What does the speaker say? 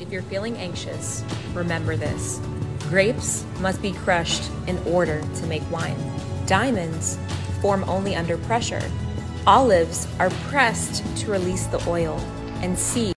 If you're feeling anxious, remember this. Grapes must be crushed in order to make wine, diamonds form only under pressure, olives are pressed to release the oil, and seeds